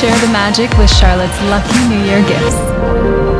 Share the magic with Charlotte's lucky New Year gifts.